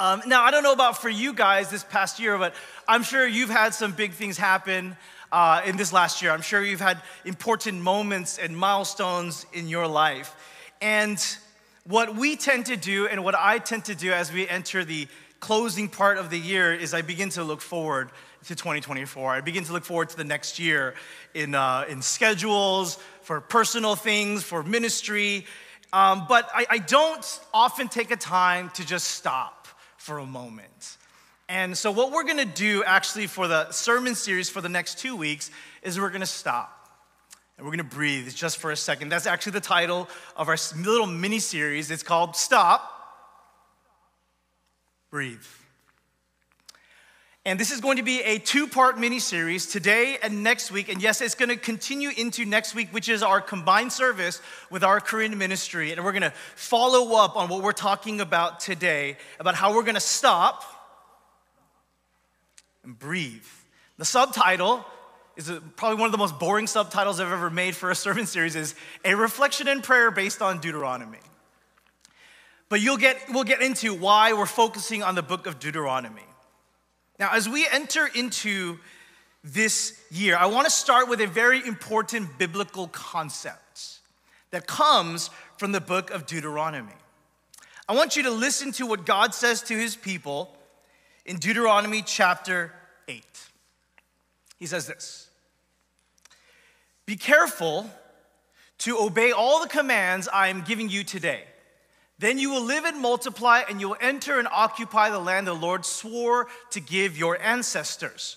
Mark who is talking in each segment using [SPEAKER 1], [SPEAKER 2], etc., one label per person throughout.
[SPEAKER 1] Um, now, I don't know about for you guys this past year, but I'm sure you've had some big things happen uh, in this last year. I'm sure you've had important moments and milestones in your life. And what we tend to do, and what I tend to do as we enter the closing part of the year, is I begin to look forward to 2024. I begin to look forward to the next year in, uh, in schedules, for personal things, for ministry. Um, but I, I don't often take a time to just stop for a moment. And so, what we're gonna do actually for the sermon series for the next two weeks is we're gonna stop and we're gonna breathe just for a second. That's actually the title of our little mini series. It's called Stop, Breathe. And this is going to be a two part mini series today and next week. And yes, it's going to continue into next week, which is our combined service with our Korean ministry. And we're going to follow up on what we're talking about today about how we're going to stop and breathe. The subtitle is probably one of the most boring subtitles I've ever made for a sermon series is a reflection and prayer based on Deuteronomy. But you'll get, we'll get into why we're focusing on the book of Deuteronomy. Now, as we enter into this year, I want to start with a very important biblical concept that comes from the book of Deuteronomy. I want you to listen to what God says to his people in Deuteronomy chapter 8. He says this Be careful to obey all the commands I am giving you today. Then you will live and multiply, and you will enter and occupy the land the Lord swore to give your ancestors.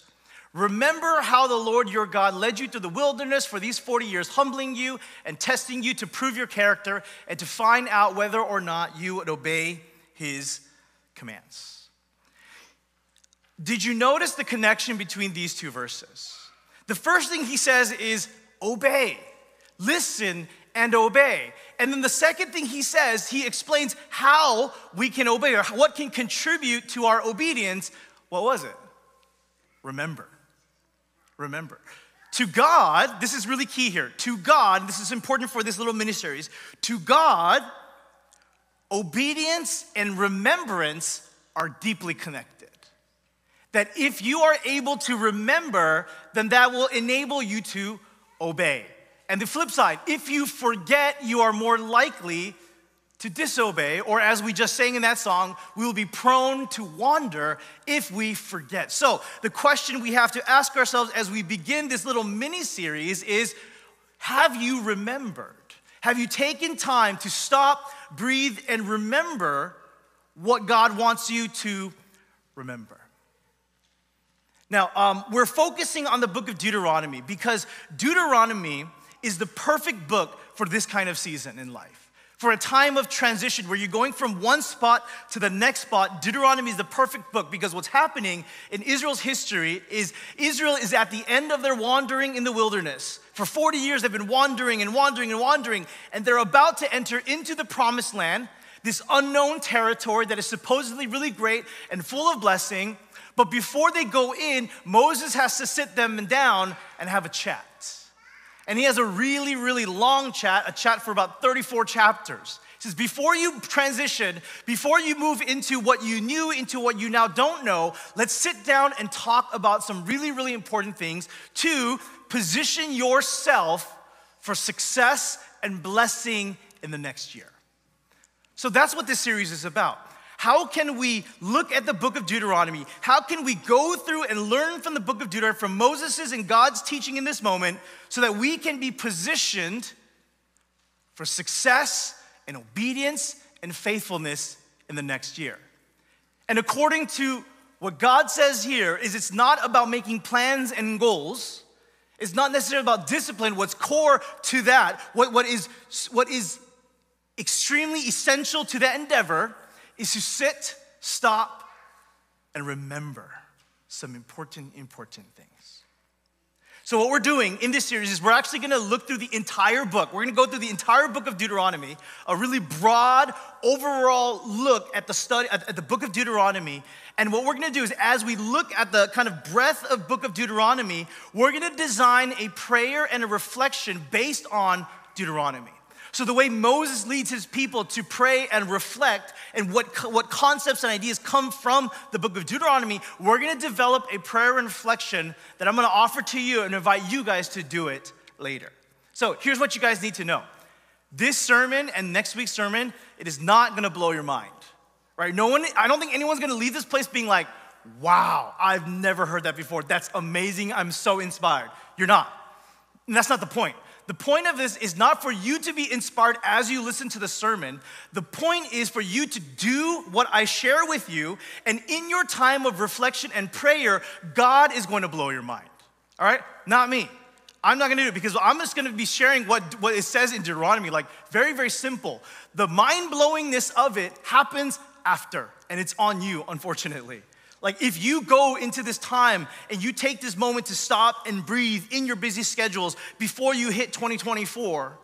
[SPEAKER 1] Remember how the Lord your God led you through the wilderness for these 40 years, humbling you and testing you to prove your character and to find out whether or not you would obey his commands. Did you notice the connection between these two verses? The first thing he says is obey, listen, and obey. And then the second thing he says, he explains how we can obey or what can contribute to our obedience. What was it? Remember. Remember. To God, this is really key here. To God, this is important for this little mini series. To God, obedience and remembrance are deeply connected. That if you are able to remember, then that will enable you to obey. And the flip side, if you forget, you are more likely to disobey, or as we just sang in that song, we will be prone to wander if we forget. So, the question we have to ask ourselves as we begin this little mini series is Have you remembered? Have you taken time to stop, breathe, and remember what God wants you to remember? Now, um, we're focusing on the book of Deuteronomy because Deuteronomy is the perfect book for this kind of season in life. For a time of transition where you're going from one spot to the next spot, Deuteronomy is the perfect book because what's happening in Israel's history is Israel is at the end of their wandering in the wilderness. For 40 years, they've been wandering and wandering and wandering, and they're about to enter into the promised land, this unknown territory that is supposedly really great and full of blessing. But before they go in, Moses has to sit them down and have a chat. And he has a really, really long chat, a chat for about 34 chapters. He says, before you transition, before you move into what you knew, into what you now don't know, let's sit down and talk about some really, really important things to position yourself for success and blessing in the next year. So that's what this series is about. How can we look at the book of Deuteronomy? How can we go through and learn from the book of Deuteronomy, from Moses' and God's teaching in this moment, so that we can be positioned for success and obedience and faithfulness in the next year? And according to what God says here, is it's not about making plans and goals. It's not necessarily about discipline. What's core to that, what, what, is, what is extremely essential to that endeavor, is to sit, stop, and remember some important, important things. So, what we're doing in this series is we're actually gonna look through the entire book. We're gonna go through the entire book of Deuteronomy, a really broad, overall look at the study, at the book of Deuteronomy. And what we're gonna do is, as we look at the kind of breadth of book of Deuteronomy, we're gonna design a prayer and a reflection based on Deuteronomy. So, the way Moses leads his people to pray and reflect, and what, what concepts and ideas come from the book of Deuteronomy, we're gonna develop a prayer reflection that I'm gonna offer to you and invite you guys to do it later. So, here's what you guys need to know this sermon and next week's sermon, it is not gonna blow your mind, right? No one, I don't think anyone's gonna leave this place being like, wow, I've never heard that before. That's amazing. I'm so inspired. You're not. And that's not the point. The point of this is not for you to be inspired as you listen to the sermon. The point is for you to do what I share with you, and in your time of reflection and prayer, God is going to blow your mind. All right? Not me. I'm not gonna do it because I'm just gonna be sharing what, what it says in Deuteronomy, like very, very simple. The mind blowingness of it happens after, and it's on you, unfortunately. Like, if you go into this time and you take this moment to stop and breathe in your busy schedules before you hit 2024,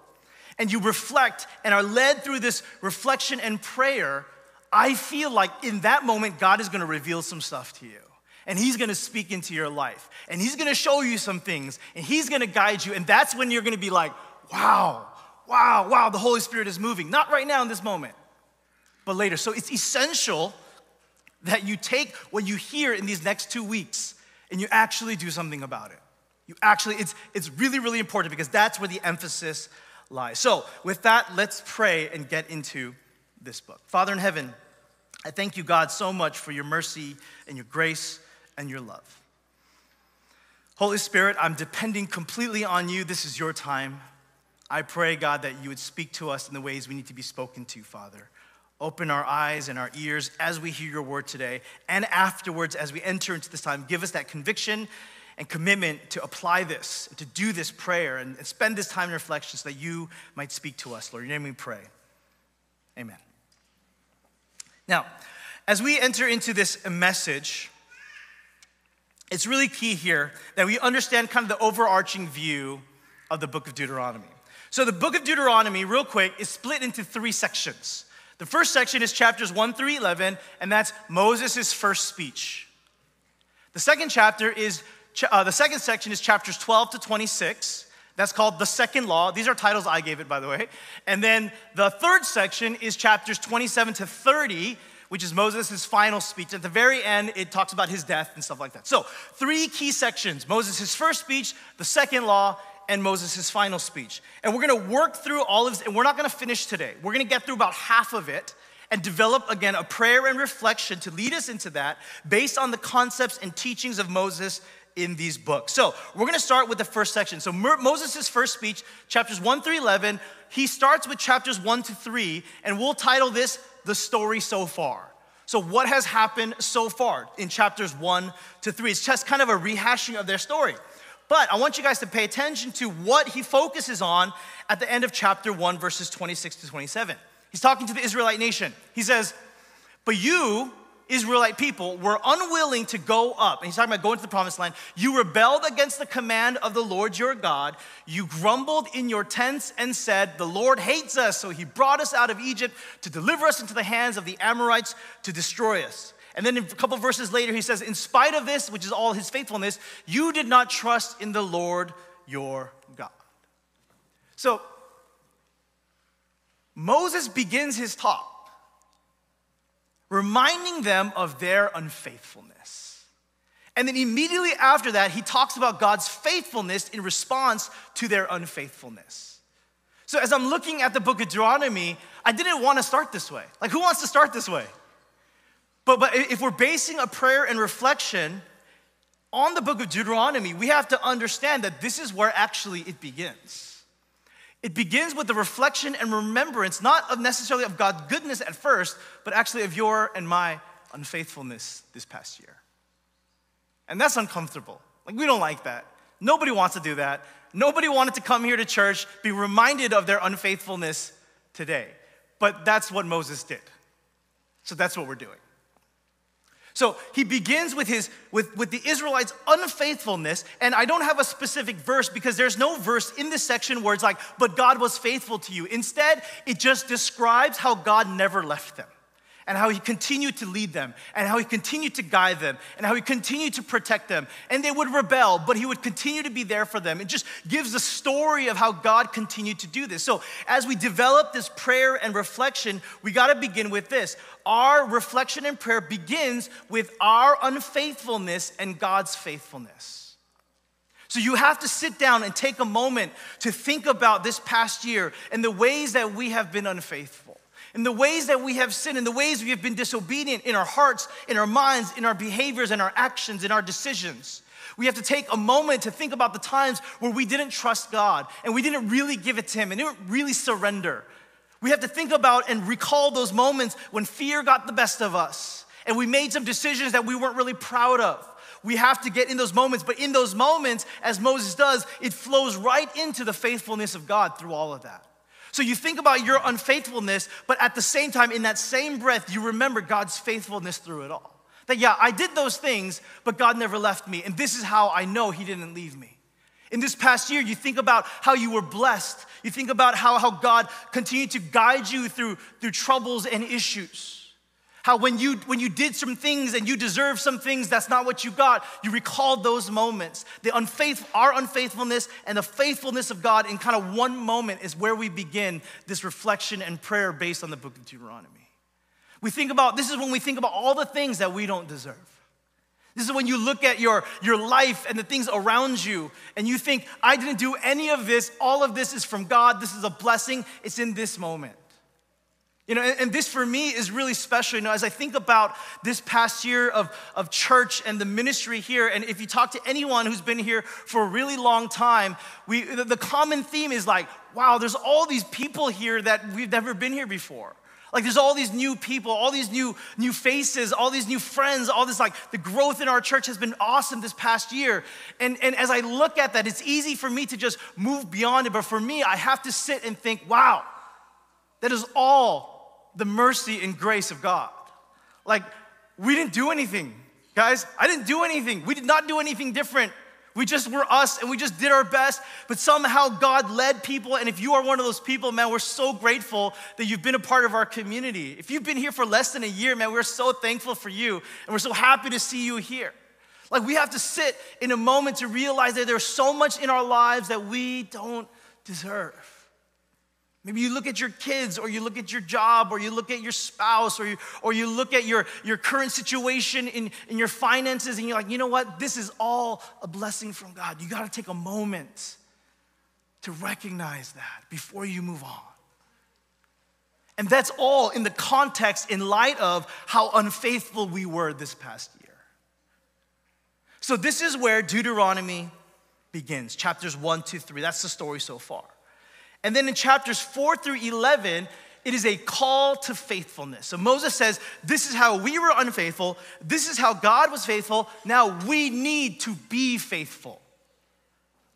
[SPEAKER 1] and you reflect and are led through this reflection and prayer, I feel like in that moment, God is gonna reveal some stuff to you. And He's gonna speak into your life. And He's gonna show you some things. And He's gonna guide you. And that's when you're gonna be like, wow, wow, wow, the Holy Spirit is moving. Not right now in this moment, but later. So it's essential that you take what you hear in these next two weeks and you actually do something about it. You actually, it's, it's really, really important because that's where the emphasis lies. So, with that, let's pray and get into this book. Father in heaven, I thank you, God, so much for your mercy and your grace and your love. Holy Spirit, I'm depending completely on you. This is your time. I pray, God, that you would speak to us in the ways we need to be spoken to, Father. Open our eyes and our ears as we hear your word today and afterwards as we enter into this time. Give us that conviction and commitment to apply this, to do this prayer, and spend this time in reflection so that you might speak to us. Lord, in your name we pray. Amen. Now, as we enter into this message, it's really key here that we understand kind of the overarching view of the book of Deuteronomy. So, the book of Deuteronomy, real quick, is split into three sections. The first section is chapters 1 through 11, and that's Moses' first speech. The second chapter is, uh, the second section is chapters 12 to 26. That's called the second law. These are titles I gave it, by the way. And then the third section is chapters 27 to 30, which is Moses' final speech. At the very end, it talks about his death and stuff like that. So, three key sections Moses' first speech, the second law, and Moses' final speech. And we're gonna work through all of this, and we're not gonna finish today. We're gonna get through about half of it and develop again a prayer and reflection to lead us into that based on the concepts and teachings of Moses in these books. So we're gonna start with the first section. So Moses' first speech, chapters 1 through 11, he starts with chapters 1 to 3, and we'll title this The Story So Far. So, what has happened so far in chapters 1 to 3? It's just kind of a rehashing of their story. But I want you guys to pay attention to what he focuses on at the end of chapter 1, verses 26 to 27. He's talking to the Israelite nation. He says, But you, Israelite people, were unwilling to go up. And he's talking about going to the promised land. You rebelled against the command of the Lord your God. You grumbled in your tents and said, The Lord hates us, so he brought us out of Egypt to deliver us into the hands of the Amorites to destroy us. And then a couple verses later, he says, In spite of this, which is all his faithfulness, you did not trust in the Lord your God. So, Moses begins his talk reminding them of their unfaithfulness. And then immediately after that, he talks about God's faithfulness in response to their unfaithfulness. So, as I'm looking at the book of Deuteronomy, I didn't want to start this way. Like, who wants to start this way? But, but if we're basing a prayer and reflection on the book of Deuteronomy, we have to understand that this is where actually it begins. It begins with the reflection and remembrance, not of necessarily of God's goodness at first, but actually of your and my unfaithfulness this past year. And that's uncomfortable. Like, we don't like that. Nobody wants to do that. Nobody wanted to come here to church, be reminded of their unfaithfulness today. But that's what Moses did. So that's what we're doing. So he begins with his with, with the Israelites' unfaithfulness, and I don't have a specific verse because there's no verse in this section where it's like, but God was faithful to you. Instead, it just describes how God never left them. And how he continued to lead them and how he continued to guide them and how he continued to protect them. And they would rebel, but he would continue to be there for them. It just gives the story of how God continued to do this. So as we develop this prayer and reflection, we got to begin with this. Our reflection and prayer begins with our unfaithfulness and God's faithfulness. So you have to sit down and take a moment to think about this past year and the ways that we have been unfaithful in the ways that we have sinned, in the ways we have been disobedient in our hearts, in our minds, in our behaviors, in our actions, in our decisions. We have to take a moment to think about the times where we didn't trust God and we didn't really give it to Him and didn't really surrender. We have to think about and recall those moments when fear got the best of us and we made some decisions that we weren't really proud of. We have to get in those moments, but in those moments, as Moses does, it flows right into the faithfulness of God through all of that. So you think about your unfaithfulness, but at the same time, in that same breath, you remember God's faithfulness through it all. That, yeah, I did those things, but God never left me. And this is how I know He didn't leave me. In this past year, you think about how you were blessed. You think about how, how God continued to guide you through, through troubles and issues. How when you when you did some things and you deserve some things, that's not what you got. You recall those moments. The unfaith, our unfaithfulness and the faithfulness of God in kind of one moment is where we begin this reflection and prayer based on the book of Deuteronomy. We think about this is when we think about all the things that we don't deserve. This is when you look at your, your life and the things around you and you think, I didn't do any of this. All of this is from God. This is a blessing. It's in this moment. You know, and, this for me is really special. You know, as I think about this past year of, of church and the ministry here, and if you talk to anyone who's been here for a really long time, we, the, common theme is like, wow, there's all these people here that we've never been here before. Like there's all these new people, all these new new faces, all these new friends, all this like the growth in our church has been awesome this past year. And and as I look at that, it's easy for me to just move beyond it, but for me, I have to sit and think, wow, that is all the mercy and grace of God. Like, we didn't do anything, guys. I didn't do anything. We did not do anything different. We just were us and we just did our best, but somehow God led people. And if you are one of those people, man, we're so grateful that you've been a part of our community. If you've been here for less than a year, man, we're so thankful for you and we're so happy to see you here. Like, we have to sit in a moment to realize that there's so much in our lives that we don't deserve. Maybe you look at your kids, or you look at your job, or you look at your spouse, or you, or you look at your, your current situation in, in your finances, and you're like, you know what? This is all a blessing from God. You got to take a moment to recognize that before you move on. And that's all in the context, in light of how unfaithful we were this past year. So, this is where Deuteronomy begins chapters one, two, three. That's the story so far. And then in chapters 4 through 11, it is a call to faithfulness. So Moses says, This is how we were unfaithful. This is how God was faithful. Now we need to be faithful.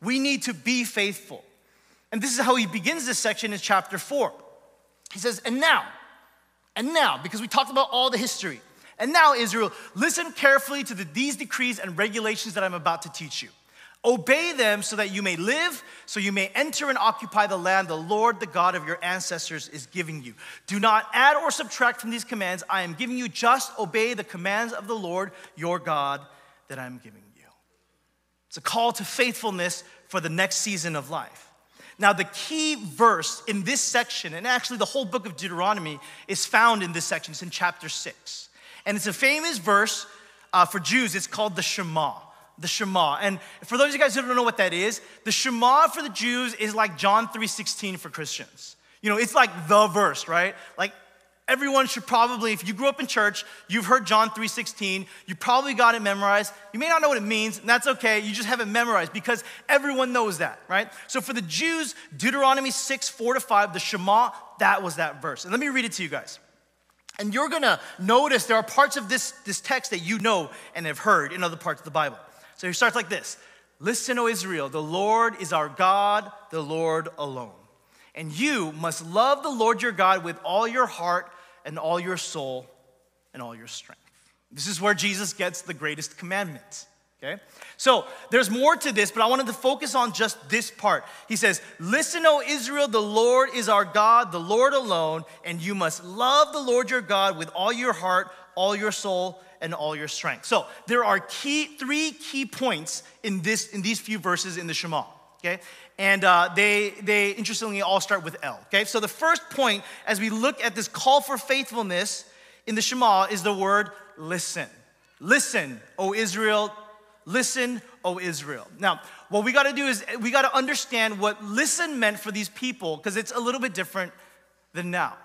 [SPEAKER 1] We need to be faithful. And this is how he begins this section in chapter 4. He says, And now, and now, because we talked about all the history, and now, Israel, listen carefully to the, these decrees and regulations that I'm about to teach you. Obey them so that you may live, so you may enter and occupy the land the Lord, the God of your ancestors, is giving you. Do not add or subtract from these commands I am giving you, just obey the commands of the Lord your God that I am giving you. It's a call to faithfulness for the next season of life. Now, the key verse in this section, and actually the whole book of Deuteronomy, is found in this section. It's in chapter six. And it's a famous verse uh, for Jews. It's called the Shema the Shema. And for those of you guys who don't know what that is, the Shema for the Jews is like John 3:16 for Christians. You know, it's like the verse, right? Like everyone should probably if you grew up in church, you've heard John 3:16, you probably got it memorized. You may not know what it means, and that's okay. You just have it memorized because everyone knows that, right? So for the Jews, Deuteronomy 6, 4 to 5, the Shema, that was that verse. And let me read it to you guys. And you're gonna notice there are parts of this, this text that you know and have heard in other parts of the Bible. So he starts like this Listen, O Israel, the Lord is our God, the Lord alone. And you must love the Lord your God with all your heart and all your soul and all your strength. This is where Jesus gets the greatest commandment. Okay? So there's more to this, but I wanted to focus on just this part. He says, Listen, O Israel, the Lord is our God, the Lord alone, and you must love the Lord your God with all your heart, all your soul, and all your strength. So there are key three key points in this in these few verses in the Shema. Okay, and uh, they they interestingly all start with L. Okay, so the first point as we look at this call for faithfulness in the Shema is the word listen. Listen, O Israel, Listen, O Israel. Now, what we got to do is we got to understand what listen meant for these people because it's a little bit different than now.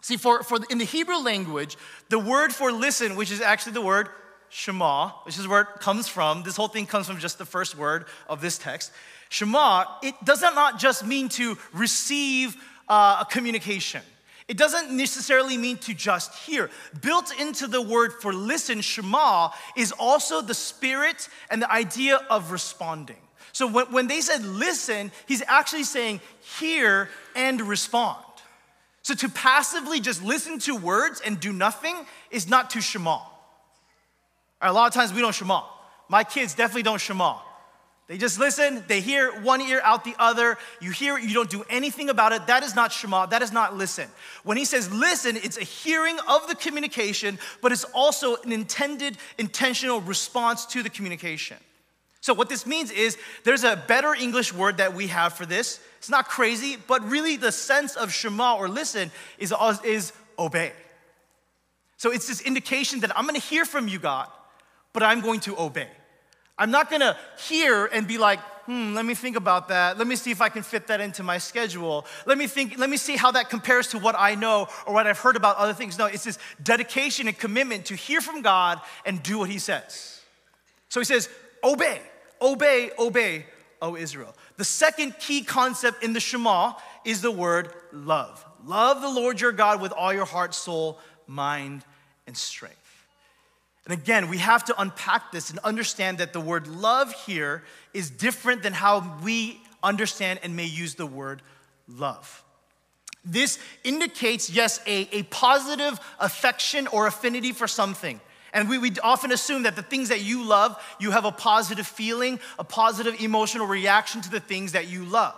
[SPEAKER 1] See, for, for in the Hebrew language, the word for listen, which is actually the word Shema, which is where it comes from, this whole thing comes from just the first word of this text. Shema, it does not just mean to receive uh, a communication. It doesn't necessarily mean to just hear. Built into the word for listen, Shema, is also the spirit and the idea of responding. So when, when they said listen, he's actually saying hear and respond. So to passively just listen to words and do nothing is not to Shema. a lot of times we don't Shema. My kids definitely don't Shema. They just listen, they hear one ear out the other. You hear it, you don't do anything about it. That is not Shema, that is not listen. When he says listen, it's a hearing of the communication, but it's also an intended, intentional response to the communication. So, what this means is there's a better English word that we have for this. It's not crazy, but really the sense of Shema or listen is, is obey. So, it's this indication that I'm gonna hear from you, God, but I'm going to obey. I'm not gonna hear and be like, hmm, let me think about that. Let me see if I can fit that into my schedule. Let me think, let me see how that compares to what I know or what I've heard about other things. No, it's this dedication and commitment to hear from God and do what He says. So He says, obey, obey, obey, O Israel. The second key concept in the Shema is the word love. Love the Lord your God with all your heart, soul, mind, and strength. And again, we have to unpack this and understand that the word love here is different than how we understand and may use the word love. This indicates, yes, a, a positive affection or affinity for something. And we, we often assume that the things that you love, you have a positive feeling, a positive emotional reaction to the things that you love.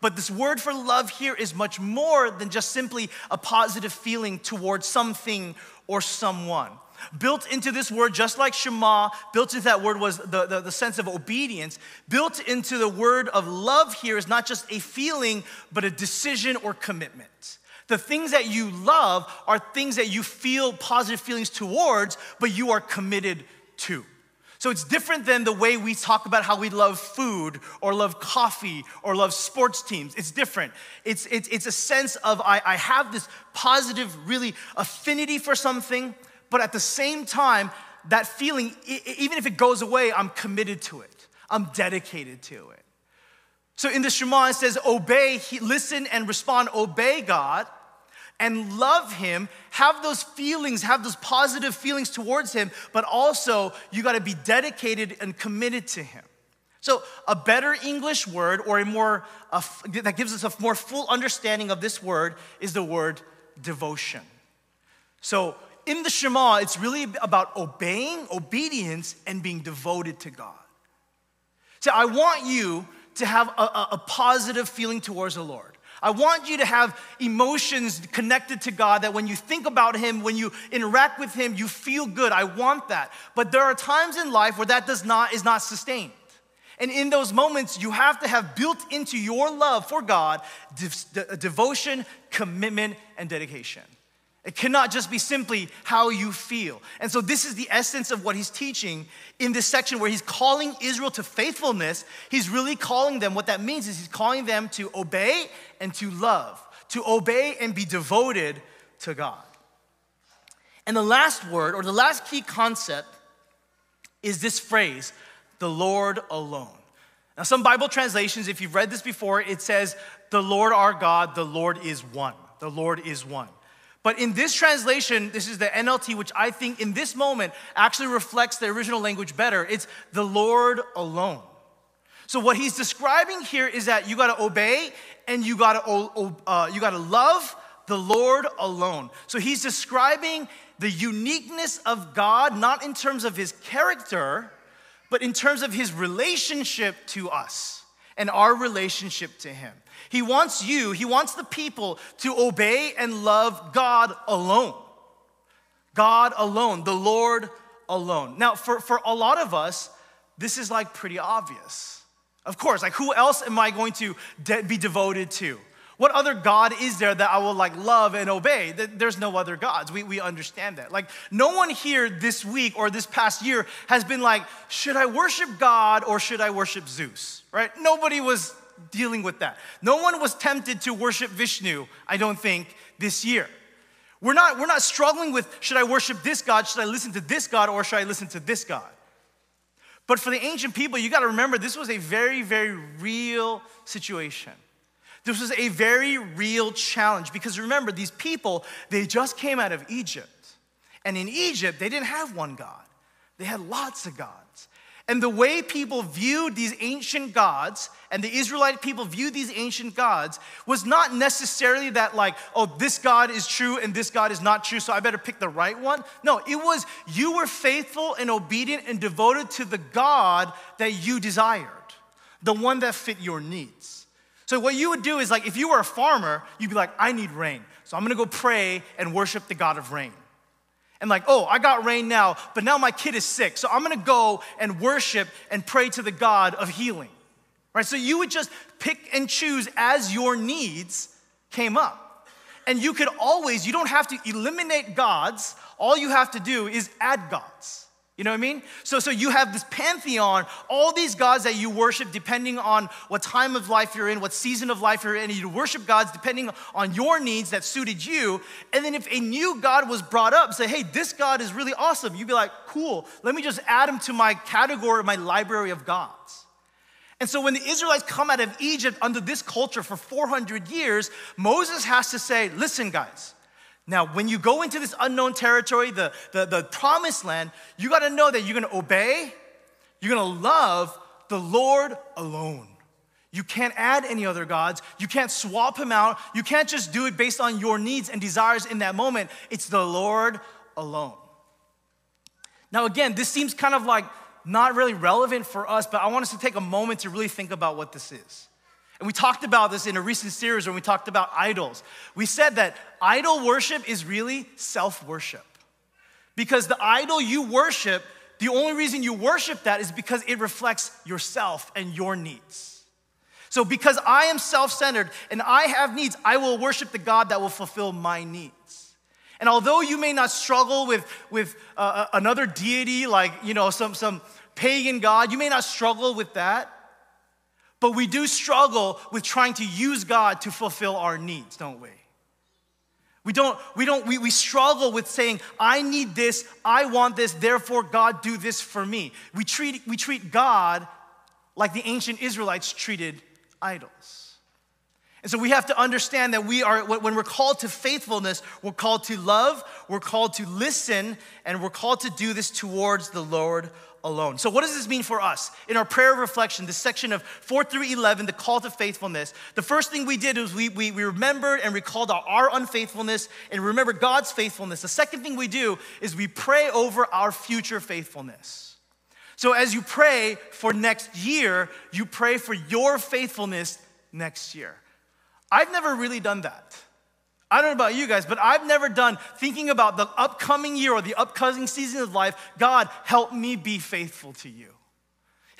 [SPEAKER 1] But this word for love here is much more than just simply a positive feeling towards something or someone. Built into this word, just like Shema, built into that word was the, the, the, sense of obedience. Built into the word of love here is not just a feeling, but a decision or commitment. The things that you love are things that you feel positive feelings towards, but you are committed to. So it's different than the way we talk about how we love food or love coffee or love sports teams. It's different. It's, it's, it's a sense of I, I have this positive, really affinity for something, but at the same time, that feeling, even if it goes away, I'm committed to it. I'm dedicated to it. So in the Shema, it says, obey, listen and respond, obey God and love Him, have those feelings, have those positive feelings towards Him, but also you gotta be dedicated and committed to Him. So, a better English word, or a more, a, that gives us a more full understanding of this word, is the word devotion. So, in the Shema, it's really about obeying, obedience, and being devoted to God. So I want you to have a, a, a, positive feeling towards the Lord. I want you to have emotions connected to God that when you think about Him, when you interact with Him, you feel good. I want that. But there are times in life where that does not, is not sustained. And in those moments, you have to have built into your love for God de- devotion, commitment, and dedication. It cannot just be simply how you feel. And so, this is the essence of what he's teaching in this section where he's calling Israel to faithfulness. He's really calling them, what that means is he's calling them to obey and to love, to obey and be devoted to God. And the last word, or the last key concept, is this phrase, the Lord alone. Now, some Bible translations, if you've read this before, it says, the Lord our God, the Lord is one. The Lord is one. But in this translation, this is the NLT, which I think in this moment actually reflects the original language better. It's the Lord alone. So what he's describing here is that you got to obey and you got to uh, you got to love the Lord alone. So he's describing the uniqueness of God, not in terms of his character, but in terms of his relationship to us and our relationship to him. He wants you, he wants the people to obey and love God alone. God alone, the Lord alone. Now, for, for a lot of us, this is like pretty obvious. Of course, like who else am I going to de- be devoted to? What other God is there that I will like love and obey? There's no other gods. We, we understand that. Like, no one here this week or this past year has been like, should I worship God or should I worship Zeus? Right? Nobody was dealing with that. No one was tempted to worship Vishnu, I don't think, this year. We're not, we're not struggling with should I worship this God, should I listen to this God, or should I listen to this God? But for the ancient people, you got to remember this was a very, very real situation. This was a very real challenge because remember, these people, they just came out of Egypt. And in Egypt, they didn't have one God, they had lots of gods. And the way people viewed these ancient gods, and the Israelite people viewed these ancient gods, was not necessarily that, like, oh, this God is true and this God is not true, so I better pick the right one. No, it was you were faithful and obedient and devoted to the God that you desired, the one that fit your needs. So, what you would do is, like, if you were a farmer, you'd be like, I need rain. So, I'm gonna go pray and worship the God of rain and like, oh, I got rain now, but now my kid is sick. So I'm gonna go and worship and pray to the God of healing. Right? So you would just pick and choose as your needs came up. And you could always, you don't have to eliminate gods, all you have to do is add gods. You know what I mean? So, so you have this pantheon, all these gods that you worship depending on what time of life you're in, what season of life you're in. You worship gods depending on your needs that suited you. And then if a new God was brought up, say, hey, this God is really awesome, you'd be like, cool, let me just add him to my category, my library of gods. And so when the Israelites come out of Egypt under this culture for 400 years, Moses has to say, listen, guys, now, when you go into this unknown territory, the, the, the promised land, you got to know that you're going to obey, you're going to love the Lord alone. You can't add any other gods. You can't swap him out. You can't just do it based on your needs and desires in that moment. It's the Lord alone. Now, again, this seems kind of like not really relevant for us, but I want us to take a moment to really think about what this is. And we talked about this in a recent series when we talked about idols. We said that idol worship is really self worship. Because the idol you worship, the only reason you worship that is because it reflects yourself and your needs. So, because I am self centered and I have needs, I will worship the God that will fulfill my needs. And although you may not struggle with, with uh, uh another deity like, you know, some, some pagan God, you may not struggle with that. But we do struggle with trying to use God to fulfill our needs, don't we? We don't, we don't, we, we struggle with saying, I need this, I want this, therefore God do this for me. We treat, we treat God like the ancient Israelites treated idols. And so we have to understand that we are, when we're called to faithfulness, we're called to love, we're called to listen, and we're called to do this towards the Lord alone. So, what does this mean for us? In our prayer of reflection, this section of 4 through 11, the call to faithfulness, the first thing we did was we, we, we remembered and recalled our, our unfaithfulness and remember God's faithfulness. The second thing we do is we pray over our future faithfulness. So, as you pray for next year, you pray for your faithfulness next year. I've never really done that. I don't know about you guys, but I've never done thinking about the upcoming year or the upcoming season of life. God, help me be faithful to you.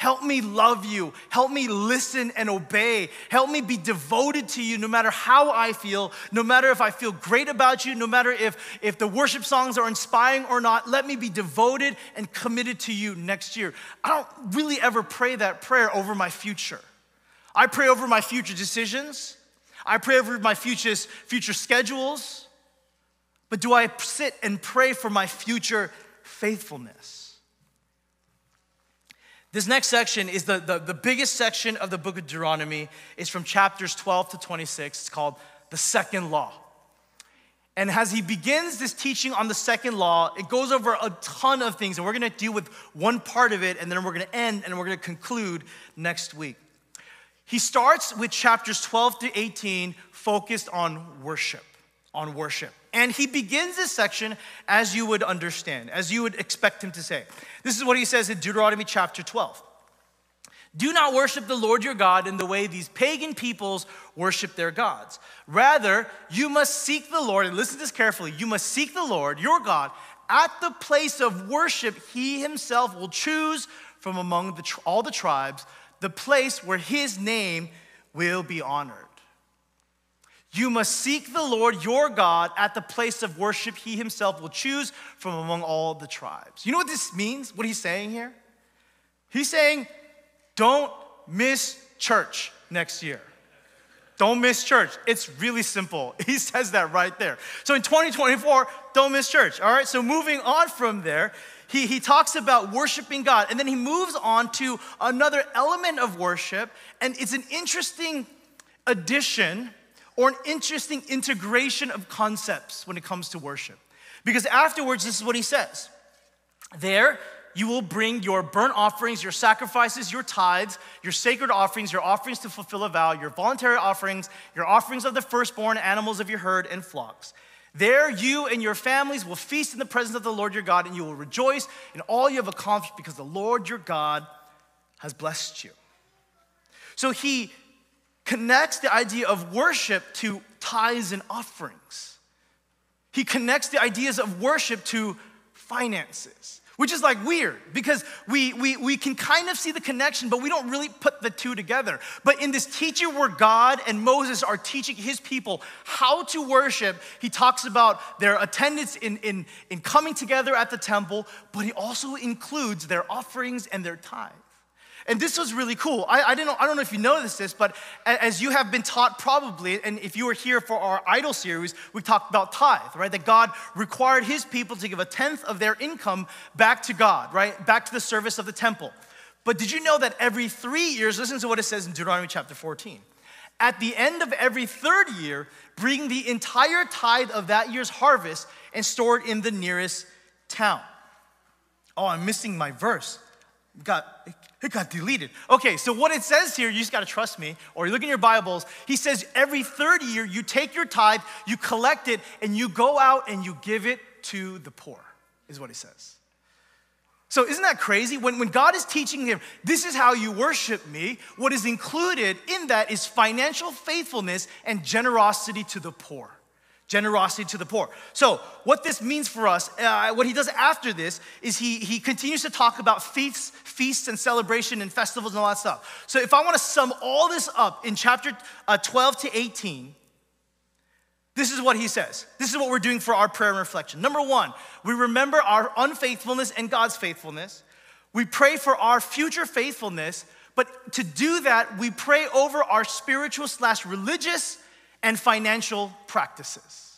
[SPEAKER 1] Help me love you. Help me listen and obey. Help me be devoted to you no matter how I feel, no matter if I feel great about you, no matter if, if the worship songs are inspiring or not. Let me be devoted and committed to you next year. I don't really ever pray that prayer over my future. I pray over my future decisions. I pray over my future, future schedules, but do I sit and pray for my future faithfulness? This next section is the, the, the biggest section of the book of Deuteronomy. It's from chapters 12 to 26. It's called the second law. And as he begins this teaching on the second law, it goes over a ton of things, and we're gonna deal with one part of it, and then we're gonna end and we're gonna conclude next week. He starts with chapters 12 to 18 focused on worship. on worship. And he begins this section as you would understand, as you would expect him to say. This is what he says in Deuteronomy chapter 12. Do not worship the Lord your God in the way these pagan peoples worship their gods. Rather, you must seek the Lord, and listen to this carefully. You must seek the Lord your God at the place of worship he himself will choose from among the, all the tribes, the place where his name will be honored. You must seek the Lord your God at the place of worship he himself will choose from among all the tribes. You know what this means? What he's saying here? He's saying, don't miss church next year. Don't miss church. It's really simple. He says that right there. So in 2024, don't miss church. All right, so moving on from there, he, he talks about worshiping God, and then he moves on to another element of worship, and it's an interesting addition or an interesting integration of concepts when it comes to worship. Because afterwards, this is what he says. There, you will bring your burnt offerings, your sacrifices, your tithes, your sacred offerings, your offerings to fulfill a vow, your voluntary offerings, your offerings of the firstborn animals of your herd and flocks. There, you and your families will feast in the presence of the Lord your God, and you will rejoice in all you have accomplished because the Lord your God has blessed you. So he connects the idea of worship to tithes and offerings. He connects the ideas of worship to finances which is like weird because we, we, we can kind of see the connection, but we don't really put the two together. But in this teaching where God and Moses are teaching his people how to worship, he talks about their attendance in, in, in coming together at the temple, but he also includes their offerings and their tithe. And this was really cool. I, I, didn't, I don't know if you noticed this, but as you have been taught probably, and if you were here for our idol series, we talked about tithe, right? That God required his people to give a tenth of their income back to God, right? Back to the service of the temple. But did you know that every three years, listen to what it says in Deuteronomy chapter 14. At the end of every third year, bring the entire tithe of that year's harvest and store it in the nearest town. Oh, I'm missing my verse. Got it got deleted. Okay, so what it says here, you just gotta trust me, or you look in your Bibles, he says every third year you take your tithe, you collect it, and you go out and you give it to the poor, is what he says. So isn't that crazy? When, when God is teaching him, this is how you worship me, what is included in that is financial faithfulness and generosity to the poor generosity to the poor. So, what this means for us, uh, what he does after this, is he, he continues to talk about feasts, feasts and celebration and festivals and all that stuff. So, if I want to sum all this up in chapter uh, 12 to 18, this is what he says. This is what we're doing for our prayer and reflection. Number one, we remember our unfaithfulness and God's faithfulness. We pray for our future faithfulness, but to do that, we pray over our spiritual slash religious and financial practices.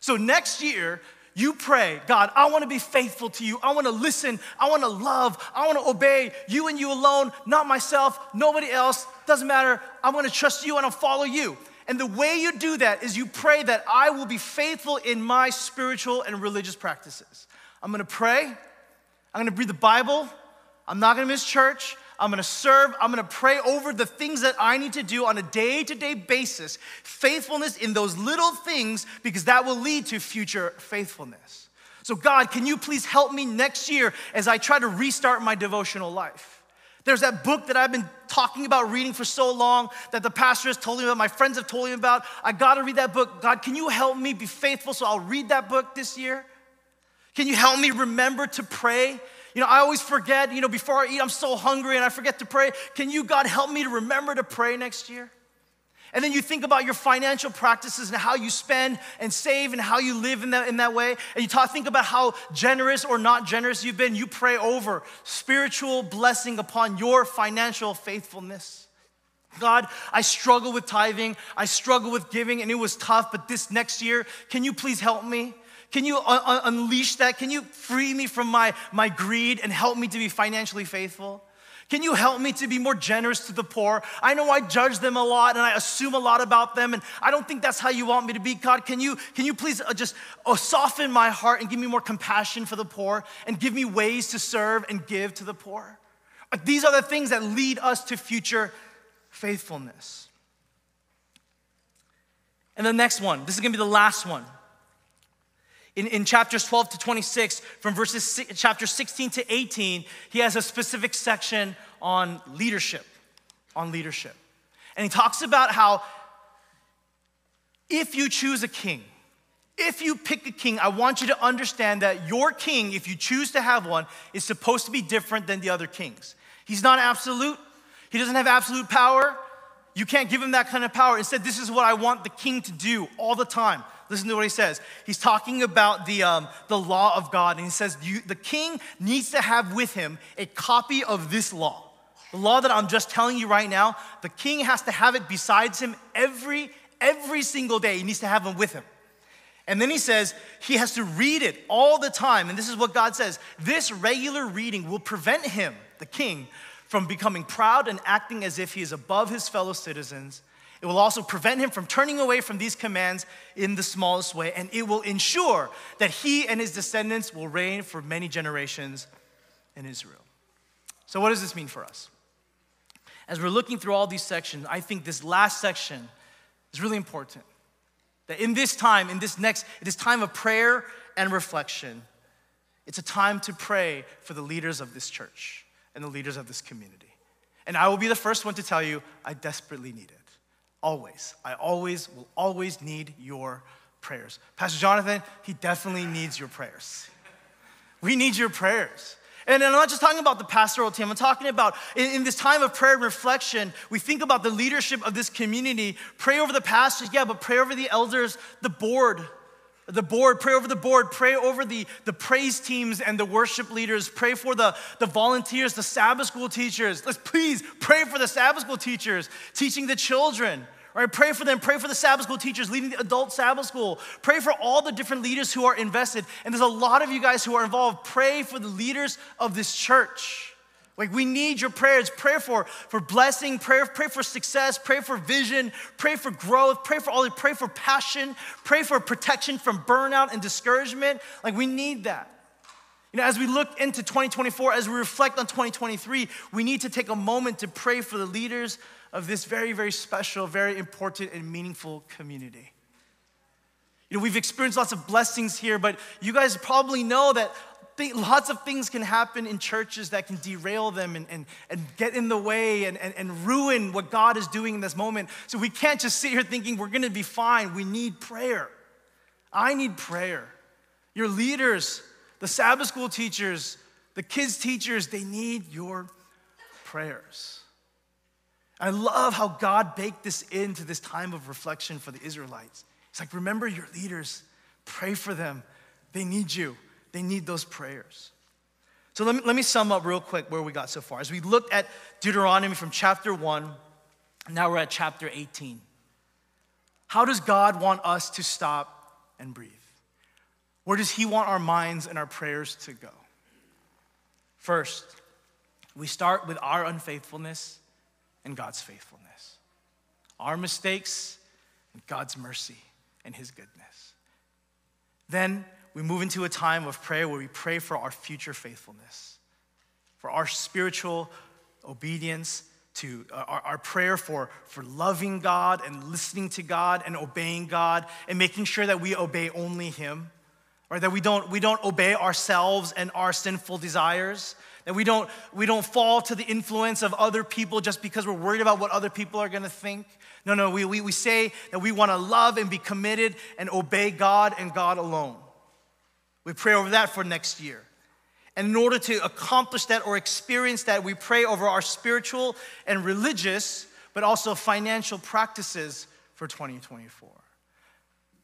[SPEAKER 1] So next year, you pray, God, I wanna be faithful to you. I wanna listen. I wanna love. I wanna obey you and you alone, not myself, nobody else. Doesn't matter. I'm gonna trust you and I'll follow you. And the way you do that is you pray that I will be faithful in my spiritual and religious practices. I'm gonna pray. I'm gonna read the Bible. I'm not gonna miss church. I'm gonna serve, I'm gonna pray over the things that I need to do on a day to day basis. Faithfulness in those little things, because that will lead to future faithfulness. So, God, can you please help me next year as I try to restart my devotional life? There's that book that I've been talking about reading for so long that the pastor has told me about, my friends have told me about. I gotta read that book. God, can you help me be faithful so I'll read that book this year? Can you help me remember to pray? You know, I always forget, you know, before I eat, I'm so hungry and I forget to pray. Can you, God, help me to remember to pray next year? And then you think about your financial practices and how you spend and save and how you live in that, in that way. And you talk, think about how generous or not generous you've been. You pray over spiritual blessing upon your financial faithfulness. God, I struggle with tithing, I struggle with giving, and it was tough, but this next year, can you please help me? Can you un- un- unleash that? Can you free me from my, my greed and help me to be financially faithful? Can you help me to be more generous to the poor? I know I judge them a lot and I assume a lot about them, and I don't think that's how you want me to be. God, can you, can you please uh, just uh, soften my heart and give me more compassion for the poor and give me ways to serve and give to the poor? These are the things that lead us to future faithfulness. And the next one, this is gonna be the last one. In, in chapters 12 to 26, from verses chapter 16 to 18, he has a specific section on leadership, on leadership. And he talks about how if you choose a king, if you pick a king, I want you to understand that your king, if you choose to have one, is supposed to be different than the other kings. He's not absolute, he doesn't have absolute power. You can't give him that kind of power. Instead, this is what I want the king to do all the time. Listen to what he says. He's talking about the, um, the law of God, and he says the king needs to have with him a copy of this law. The law that I'm just telling you right now, the king has to have it besides him every, every single day. He needs to have them with him. And then he says he has to read it all the time. And this is what God says this regular reading will prevent him, the king, from becoming proud and acting as if he is above his fellow citizens. It will also prevent him from turning away from these commands in the smallest way, and it will ensure that he and his descendants will reign for many generations in Israel. So, what does this mean for us? As we're looking through all these sections, I think this last section is really important. That in this time, in this next, this time of prayer and reflection, it's a time to pray for the leaders of this church and the leaders of this community. And I will be the first one to tell you, I desperately need it. Always. I always will always need your prayers. Pastor Jonathan, he definitely needs your prayers. We need your prayers. And I'm not just talking about the pastoral team, I'm talking about in, in, this time of prayer and reflection, we think about the leadership of this community. Pray over the pastors, yeah, but pray over the elders, the board, the board, pray over the board, pray over the, the praise teams and the worship leaders, pray for the, the volunteers, the Sabbath school teachers. Let's please pray for the Sabbath school teachers teaching the children. Right, pray for them. Pray for the Sabbath school teachers leading the adult Sabbath school. Pray for all the different leaders who are invested. And there's a lot of you guys who are involved. Pray for the leaders of this church. Like we need your prayers. Pray for, for blessing, pray, pray for success, pray for vision, pray for growth, pray for all, pray for passion, pray for protection from burnout and discouragement. Like we need that. You know, as we look into 2024, as we reflect on 2023, we need to take a moment to pray for the leaders of this very, very special, very important, and meaningful community. You know, we've experienced lots of blessings here, but you guys probably know that th- lots of things can happen in churches that can derail them and, and, and get in the way and, and, and ruin what God is doing in this moment. So we can't just sit here thinking we're gonna be fine. We need prayer. I need prayer. Your leaders, the Sabbath school teachers, the kids' teachers, they need your prayers. I love how God baked this into this time of reflection for the Israelites. It's like, remember your leaders, pray for them. They need you. They need those prayers. So let me, let me sum up real quick where we got so far. As we looked at Deuteronomy from chapter 1, now we're at chapter 18. How does God want us to stop and breathe? Where does He want our minds and our prayers to go? First, we start with our unfaithfulness and God's faithfulness, our mistakes and God's mercy and His goodness. Then we move into a time of prayer where we pray for our future faithfulness, for our spiritual obedience, to uh, our, our, prayer for, for loving God and listening to God and obeying God and making sure that we obey only Him, or that we don't, we don't obey ourselves and our sinful desires, that we don't, we don't fall to the influence of other people just because we're worried about what other people are gonna think. No, no, we, we, we say that we wanna love and be committed and obey God and God alone. We pray over that for next year. And in order to accomplish that or experience that, we pray over our spiritual and religious, but also financial practices for 2024.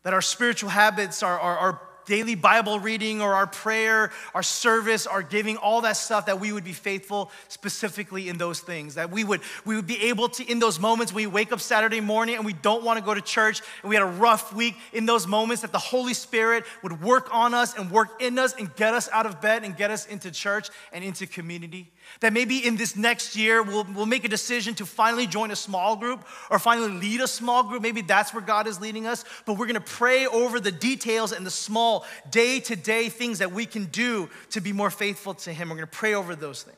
[SPEAKER 1] That our spiritual habits, our, our, our daily Bible reading or our prayer, our service, our giving, all that stuff, that we would be faithful specifically in those things. That we would, we would be able to, in those moments when we wake up Saturday morning and we don't want to go to church and we had a rough week, in those moments that the Holy Spirit would work on us and work in us and get us out of bed and get us into church and into community. That maybe in this next year, we'll, we'll make a decision to finally join a small group or finally lead a small group. Maybe that's where God is leading us. But we're gonna pray over the details and the small day to day things that we can do to be more faithful to Him. We're gonna pray over those things.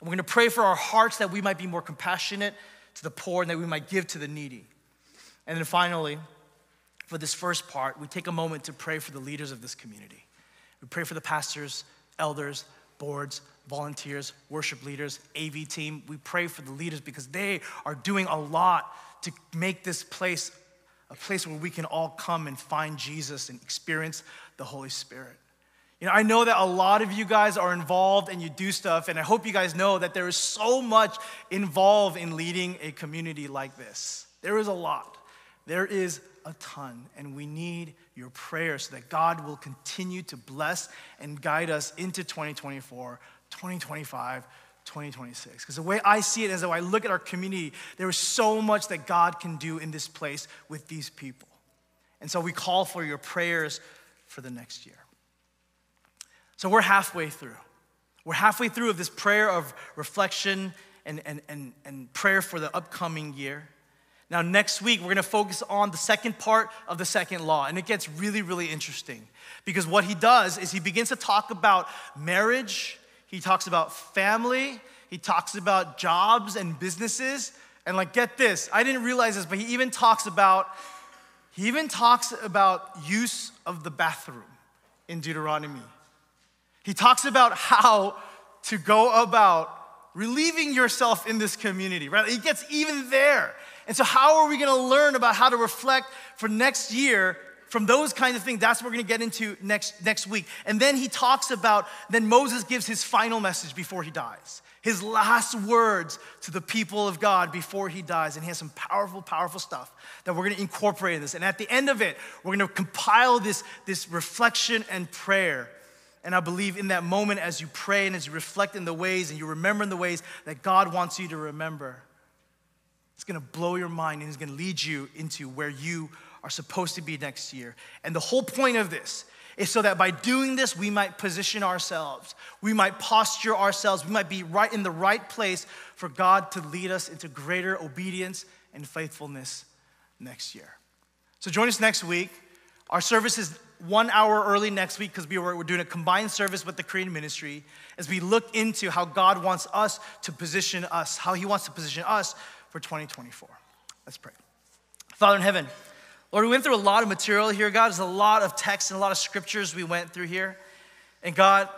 [SPEAKER 1] And we're gonna pray for our hearts that we might be more compassionate to the poor and that we might give to the needy. And then finally, for this first part, we take a moment to pray for the leaders of this community. We pray for the pastors, elders, boards, volunteers, worship leaders, AV team. We pray for the leaders because they are doing a lot to make this place a place where we can all come and find Jesus and experience the Holy Spirit. You know, I know that a lot of you guys are involved and you do stuff, and I hope you guys know that there is so much involved in leading a community like this. There is a lot. There is a ton, and we need your prayers so that God will continue to bless and guide us into 2024, 2025, 2026. Because the way I see it is, though I look at our community, there is so much that God can do in this place with these people. And so we call for your prayers for the next year. So we're halfway through. We're halfway through of this prayer of reflection and, and, and, and prayer for the upcoming year. Now, next week, we're gonna focus on the second part of the second law, and it gets really, really interesting because what he does is he begins to talk about marriage, he talks about family, he talks about jobs and businesses, and like, get this, I didn't realize this, but he even talks about he even talks about use of the bathroom in Deuteronomy. He talks about how to go about relieving yourself in this community, right? He gets even there. And so, how are we gonna learn about how to reflect for next year from those kinds of things? That's what we're gonna get into next, next week. And then he talks about, then Moses gives his final message before he dies, his last words to the people of God before he dies. And he has some powerful, powerful stuff that we're gonna incorporate in this. And at the end of it, we're gonna compile this, this reflection and prayer. And I believe in that moment, as you pray and as you reflect in the ways and you remember in the ways that God wants you to remember, it's gonna blow your mind and it's gonna lead you into where you are supposed to be next year. And the whole point of this is so that by doing this, we might position ourselves, we might posture ourselves, we might be right in the right place for God to lead us into greater obedience and faithfulness next year. So join us next week. Our service is one hour early next week because we were, we're doing a combined service with the Korean ministry as we look into how God wants us to position us, how He wants to position us for 2024. Let's pray. Father in heaven, Lord, we went through a lot of material here, God. There's a lot of text and a lot of scriptures we went through here. And God,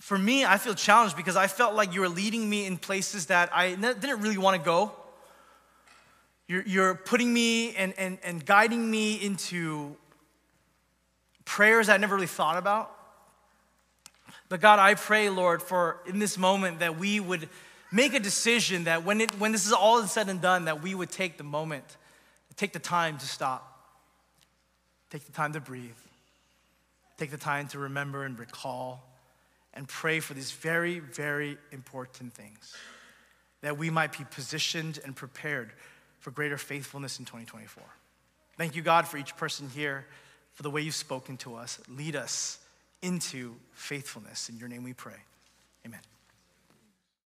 [SPEAKER 1] for me, I feel challenged because I felt like you were leading me in places that I didn't really want to go. You're, you're putting me and, and, and guiding me into prayers I never really thought about. But God, I pray, Lord, for in this moment that we would make a decision that when, it, when this is all said and done, that we would take the moment, take the time to stop, take the time to breathe, take the time to remember and recall and pray for these very, very important things that we might be positioned and prepared for greater faithfulness in 2024. Thank you, God, for each person here, for the way you've spoken to us. Lead us into faithfulness. In your name we pray. Amen.